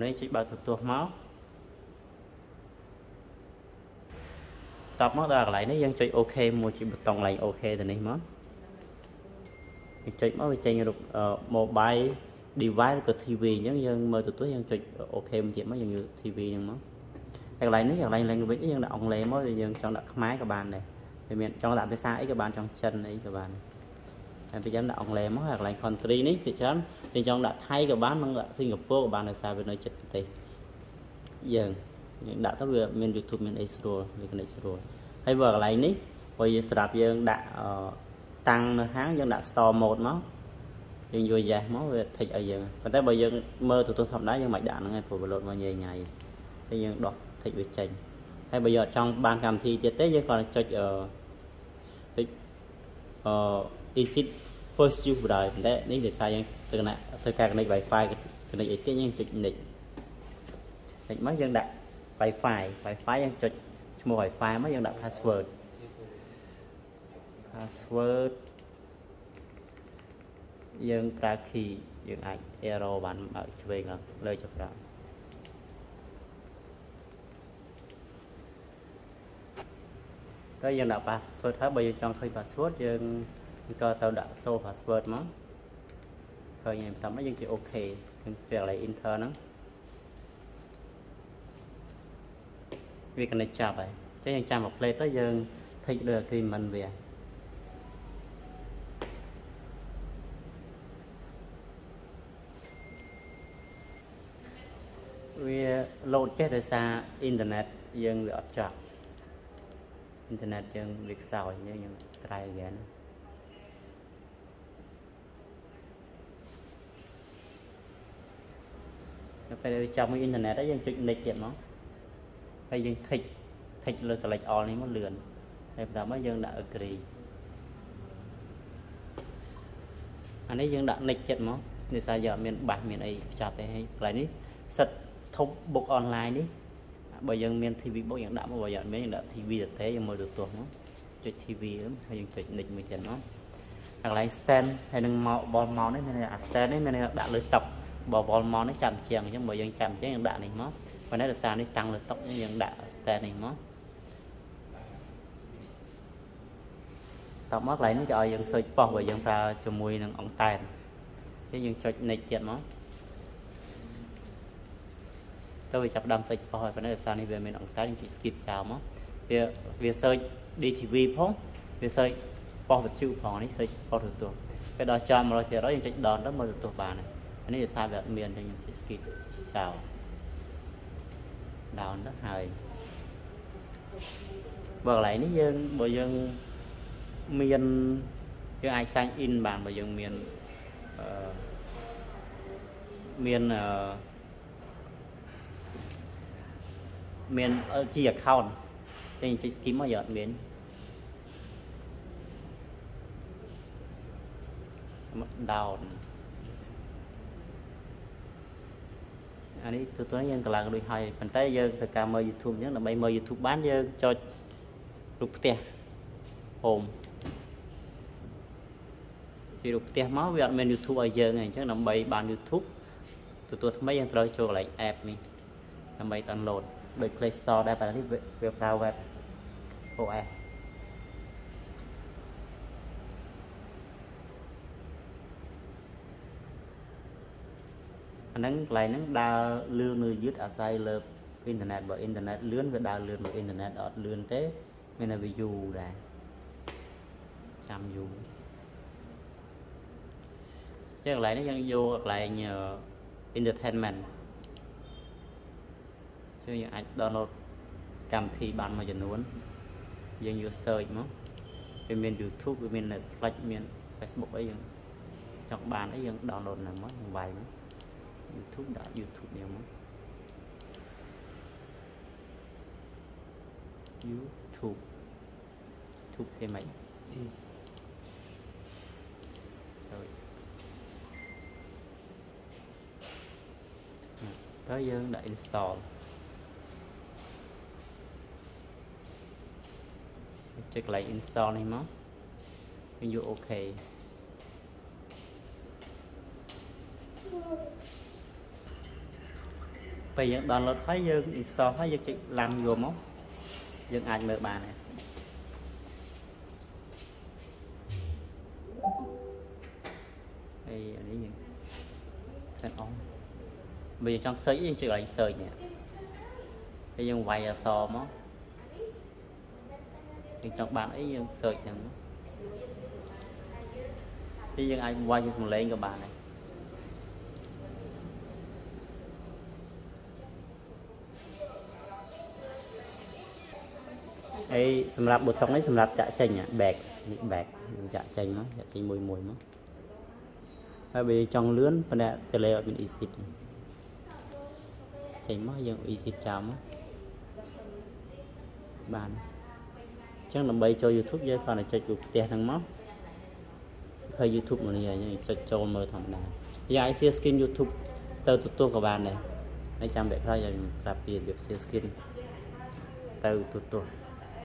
នេះចុចបើកទូទាស់មកតបមកដល់កន្លែងនេះយើងចុច OK មួយជាប៊ូតុងកន្លែង OK ទៅនេះមកវាចុចមកវាចេញរូប mobile device ឬក៏ TV អញ្ចឹងយើងមើលទូទាស់យើងចុច OK មួយទៀតមកយើងយក TV ហ្នឹងមកហើយកន្លែងនេះកន្លែង language យើងដាក់អង់គ្លេសមកយើងចង់ដាក់ខ្មែរក៏បានដែរវាមានចង់ដាក់ភាសាអីក៏បានចង់ចិនអីក៏បាន ហើយពីចឹងដាក់អង់គ្លេសមកហើយកន្លែង country នេះពីចឹងយើងចង់ដាក់ថៃក៏បាននិងដាក់សិង្ហបុរីក៏បានដោយសារវានៅជិតប្រទេសយើងយើងដាក់ទៅវាមាន YouTube មានអីស្រួលវា connect ស្រួលហើយបើកន្លែងនេះបើយើងស្រាប់យើងដាក់តាំងនៅហាងយើងដាក់ store mode មកយើងយក yes មកវា take ឲ្យយើងប៉ុន្តែបើយើងមើលទូទៅធម្មតាយើងមិនដាក់ហ្នឹងឯងព្រោះវាលោតមកញ៉ៃញ៉ៃចឹងយើងដោះ take វាចេញហើយបើយើងអត់ចង់បានកម្មវិធីទៀតទេយើងគ្រាន់តែចុចអឺចុចអឺ exit first use បណ្ដោយប៉ុន្តែនេះដោយសារយើងទៅកណទៅការ connect Wi-Fi connect អីទៀតយើងចុច next next មកយើងដាក់ Wi-Fi Wi-Fi យើងចុចឈ្មោះ Wi-Fi មកយើងដាក់ password password យើងប្រើ key យើងអាច arrow បានបើកឆ្វេងលើចុចក្រោម តែយើងដាក់ password ហើយបើយើងចង់ឃើញ password យើងក៏ទៅដាក់ show password មកឃើញហើយបន្តមកយើងគេ OK យើងពេលកន្លែង enter ហ្នឹងវា connect ចាប់ហើយអញ្ចឹងយើងចាំមក play ទៅយើង take លើ agreement វាវាលោតចេះដោយសារអ៊ីនធឺណិតយើងវាអត់ចាប់ អ៊ីនធឺណិតយើងវាខ្សោយយើងយើង try again នៅពេលដែលចាប់មួយអ៊ីនធឺណិតហើយយើងចុច next ទៀតមកហើយយើង tick tick លើ select all នេះមកលឿនហើយបន្តមកយើងដាក់ agree អានេះយើងដាក់ next ចិត្តមកនេះសារយើងអត់មានបាសមានអីផ្ចាប់ទេហើយកន្លែងនេះសិតធប់ book online នេះ បើយើងមាន TV book យើងដាក់មកបើយើងអត់មានយើងដាក់ TV ទៅទេយើងមើលទូទាស់មកចុច TV ហើយយើងចុច next មួយទៀតមកកន្លែង stand ហើយនឹងមក ball mount នេះមានអា stand នេះមានដាក់លើតុបើ ball mount នេះចាំជាងអញ្ចឹងបើយើងចាំអញ្ចឹងយើងដាក់នេះមកប៉ុន្តែដោយសារនេះតាំងលើតុយើងដាក់ stand នេះមកតមកកន្លែងនេះគេឲ្យយើង search ប៉ុសបើយើងប្រើជាមួយនឹងអង្តែនអញ្ចឹងយើងចុច next ទៀតមក ទៅវាចាប់ដើម search ប៉ុសហើយប៉ុន្តែដោយសារនេះវាមានអង្តែនយើងចុច skip ចោលមកវាវា search DTV ផងវា search ប៉ុសវិទ្យុផងនេះ search ប៉ុសទូទស្សន៍ពេលដល់ចំ100%យើងចុច down ទៅមើលទូទស្សន៍បានហើយនេះដោយសារវាអត់មានទេខ្ញុំចុច skip ចោល down ទៅហើយបើកន្លែងនេះយើងបើយើងមានយើងអាច sign in បានបើយើងមានអឺមានអឺ មានជា account តែចុច scheme មកយើងអត់មានមក down អានេះទូទៅយើងកឡើងដូចហើយប៉ុន្តែយើងទៅការមើល YouTube អញ្ចឹងដើម្បីមើល YouTube បានយើងចុចរូបផ្ទះ home ពីរូបផ្ទះមកវាអត់មាន YouTube ឲ្យយើងទេអញ្ចឹងដើម្បីបាន YouTube ទទួលថ្មីយើងត្រូវចូលកន្លែង app នេះដើម្បី download ដូច Play Store ដែរប៉ុន្តែនេះវាប្រើ web OS អាហ្នឹងកន្លែងហ្នឹងដើរលឿនឬយឺតអាស្រ័យលើអ៊ីនធឺណិតបើអ៊ីនធឺណិតលឿនវាដើរលឿនបើអ៊ីនធឺណិតអត់លឿនទេមានតែវាយូរដែរចាំយូរចឹងកន្លែងនេះយើងយកកន្លែង entertainment ជឿយើងអាច download កម្មវិធីបានមួយចំនួនយើងយក search មកវាមាន YouTube វាមាន Netflix មាន Facebook អីយើងចង់បានអីយើង download នៅមកយើងវាយមក YouTube ដាក់ YouTube នេះមក YouTube YouTube គេមិនទៅយើងដាក់ install ចុចកន្លែង install នេះមកយើងយក OK អពេលយើង download ហើយយើង install ហើយយើងចុចឡាំយកមកយើងអាចមើលបានហើយហើយអានេះយើង turn on បើយើងចង់ search យើងចុចកន្លែង search នេះហើយយើងវាយអក្សរមក យើងចង់បានអីយើង search ហ្នឹងទីយើងអាចវាយជាសំឡេងក៏បានដែរហើយសម្រាប់ប៊ូតុងនេះសម្រាប់ចាក់ចេញ back នេះ back ចាក់ចេញមកចាក់ចេញមួយមួយមកហើយបើចង់លឿនប៉ុន្តែ tele អត់មាន exit ចេញមកយើង exit ចោលមកបានអញ្ចឹងដើម្បីចូល YouTube យើងគ្រាន់តែចុចរូបផ្ទះហ្នឹងមកឃើញ YouTube មកនេះហើយចុចចូលមើលធម្មតាយើងអាច share screen YouTube ទៅទទួលក៏បានដែរហើយចាំបែបក្រោយយើងប្រាប់ពីរបៀប share screen ទៅទទួល